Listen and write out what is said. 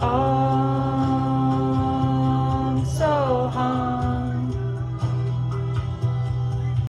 I'm so hung.